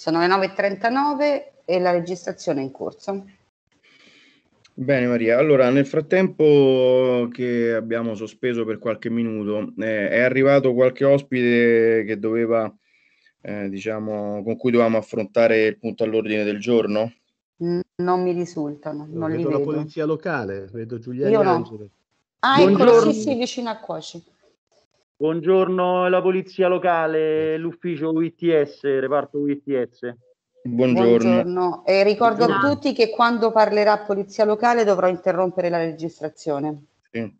Sono le 9.39 e la registrazione è in corso. Bene Maria, allora nel frattempo che abbiamo sospeso per qualche minuto, eh, è arrivato qualche ospite che doveva, eh, diciamo, con cui dovevamo affrontare il punto all'ordine del giorno? Non mi risultano, non vedo li la vedo. polizia locale, vedo Giuliano Io no. Angelo. Ah, eccolo, sì, sì, vicino a Coci. Buongiorno, la polizia locale, l'ufficio UITS, reparto UITS. Buongiorno. Buongiorno. E ricordo a Buongiorno. tutti che quando parlerà Polizia Locale dovrò interrompere la registrazione. Sì.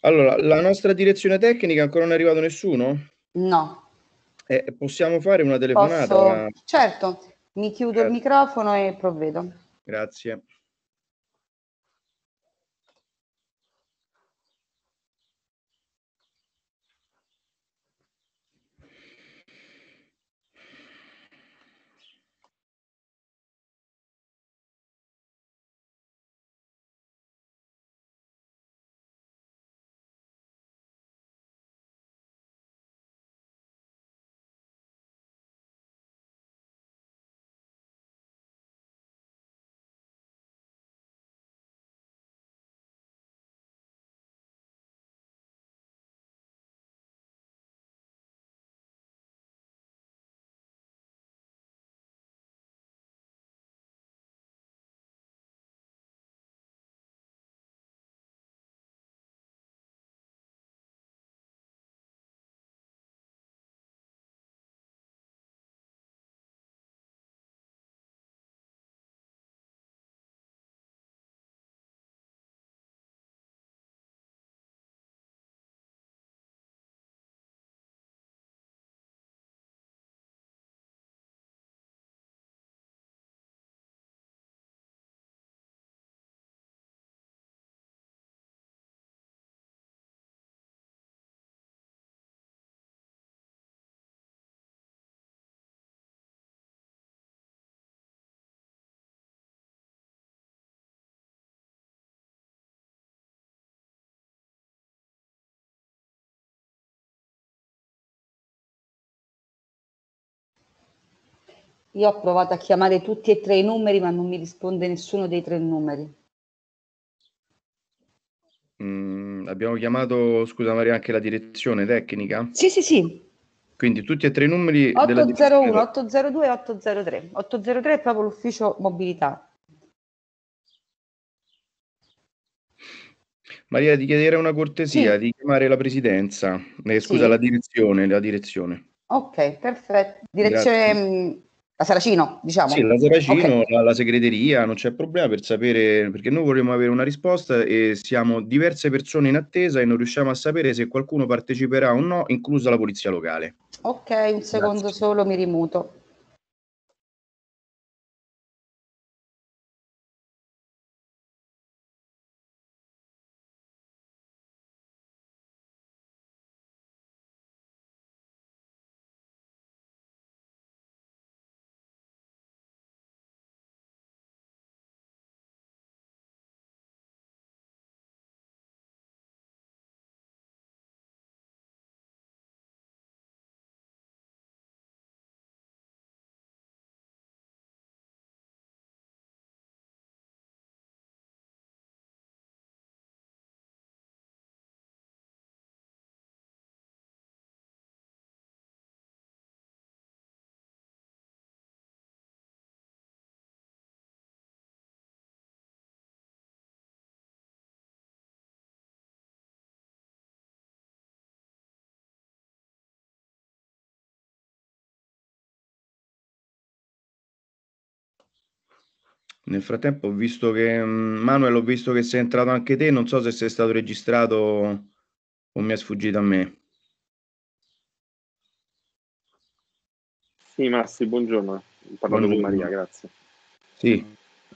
Allora, la nostra direzione tecnica ancora non è arrivato nessuno? No, Eh, possiamo fare una telefonata? posso... Certo, mi chiudo il Grazie. microfono e provvedo. Grazie. Io ho provato a chiamare tutti e tre i numeri, ma non mi risponde nessuno dei tre numeri. Mm, abbiamo chiamato, scusa Maria, anche la direzione tecnica, Sì, sì, sì, quindi tutti e tre i numeri della 801, direzione 802 e 803. 803 è proprio l'ufficio mobilità. Maria, ti chiederei una cortesia Sì. di chiamare la presidenza, eh, scusa, Sì. la direzione, la direzione. Ok, perfetto. Direzione mh, a Saracino, diciamo. Sì, la Saracino, Ok. la, la segreteria, non c'è problema per sapere, perché noi vorremmo avere una risposta e siamo diverse persone in attesa e non riusciamo a sapere se qualcuno parteciperà o no, inclusa la polizia locale. Ok, un secondo Grazie. solo, mi rimuto. Nel frattempo ho visto che, mm, Manuel, ho visto che sei entrato anche te, non so se sei stato registrato o mi è sfuggito a me. Sì, Massi, buongiorno. Ho parlato con Buongiorno. Maria, grazie. Sì,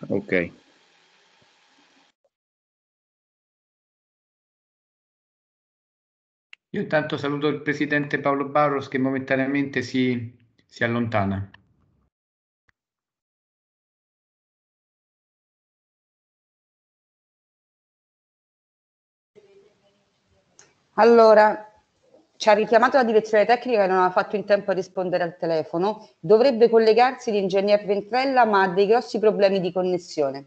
ok. Io intanto saluto il presidente Paolo Barros che momentaneamente si, si allontana. Allora, ci ha richiamato la direzione tecnica che non ha fatto in tempo a rispondere al telefono. Dovrebbe collegarsi l'ingegner Ventrella, ma ha dei grossi problemi di connessione.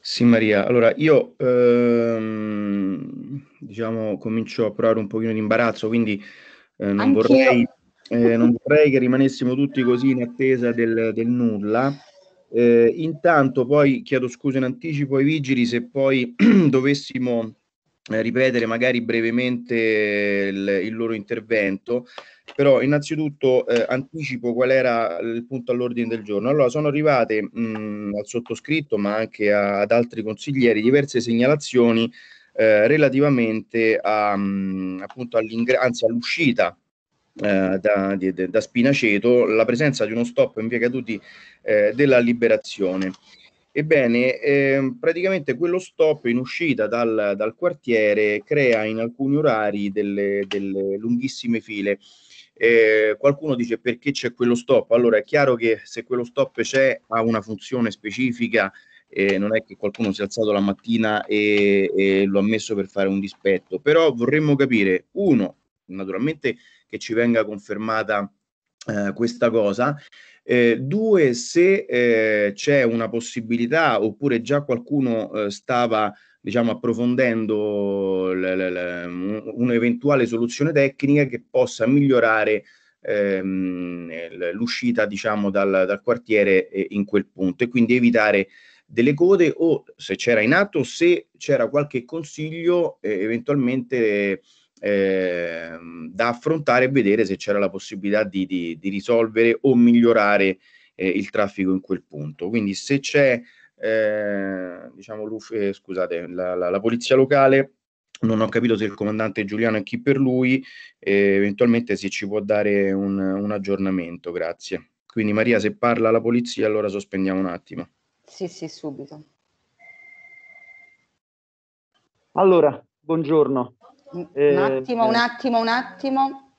Sì, Maria. Allora, io ehm, diciamo comincio a provare un pochino di imbarazzo, quindi eh, non, vorrei, eh, non vorrei che rimanessimo tutti così in attesa del, del nulla. Eh, intanto poi chiedo scusa in anticipo ai vigili se poi dovessimo eh, ripetere magari brevemente il, il, loro intervento, però innanzitutto eh, anticipo qual era il punto all'ordine del giorno. Allora sono arrivate mh, al sottoscritto ma anche a, ad altri consiglieri diverse segnalazioni eh, relativamente a, mh, appunto anzi all'uscita eh, da, di, da, Spinaceto la presenza di uno stop in via Caduti eh, della Liberazione. Ebbene, eh, praticamente quello stop in uscita dal, dal quartiere crea in alcuni orari delle, delle lunghissime file. Eh, qualcuno dice perché c'è quello stop? Allora è chiaro che se quello stop c'è ha una funzione specifica, eh, non è che qualcuno si è alzato la mattina e, e lo ha messo per fare un dispetto, però vorremmo capire, uno, naturalmente che ci venga confermata eh, questa cosa. Eh, due, se eh, c'è una possibilità oppure già qualcuno eh, stava diciamo, approfondendo un'eventuale soluzione tecnica che possa migliorare ehm, l'uscita diciamo, dal, dal quartiere in quel punto e quindi evitare delle code o se c'era in atto, se c'era qualche consiglio eventualmente eh, da affrontare e vedere se c'era la possibilità di, di, di risolvere o migliorare eh, il traffico in quel punto. Quindi se c'è, eh, diciamo, eh, scusate, la, la, la, polizia locale, non ho capito se il comandante Giuliano è chi per lui, eventualmente se ci può dare un, un aggiornamento, grazie. Quindi Maria, se parla la polizia, allora sospendiamo un attimo. Sì, sì, subito. Allora, buongiorno. Un eh, attimo, un eh. attimo, un attimo.